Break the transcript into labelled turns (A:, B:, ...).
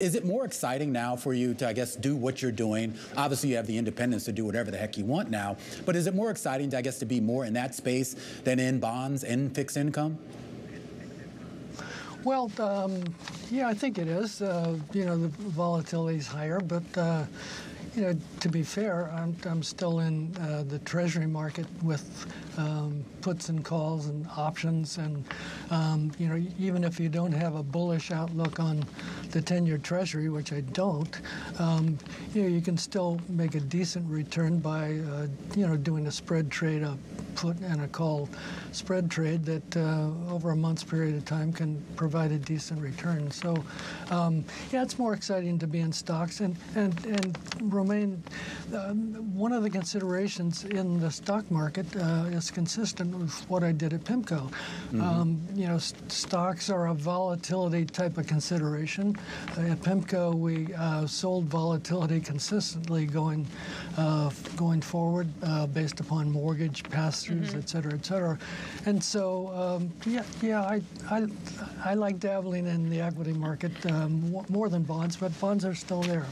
A: Is it more exciting now for you to, I guess, do what you're doing? Obviously, you have the independence to do whatever the heck you want now, but is it more exciting, to, I guess, to be more in that space than in bonds and fixed income?
B: Well, um, yeah, I think it is. Uh, you know, the volatility is higher, but uh, you know, to be fair, I'm, I'm still in uh, the Treasury market with um, puts and calls and options, and um, you know, even if you don't have a bullish outlook on the 10-year Treasury, which I don't, um, you know, you can still make a decent return by uh, you know doing a spread trade, a put and a call spread trade that uh, over a month's period of time can provide a decent return. So, um, yeah, it's more exciting to be in stocks and and and Romaine, um, one of the considerations in the stock market uh, is consistent with what I did at PIMCO. Mm -hmm. um, you know, st stocks are a volatility type of consideration. At PIMCO, we uh, sold volatility consistently going uh, going forward uh, based upon mortgage pass-throughs, mm -hmm. et cetera, et cetera. And so, um, yeah, yeah, I, I I like dabbling in the equity market um, more than bonds, but bonds are still there.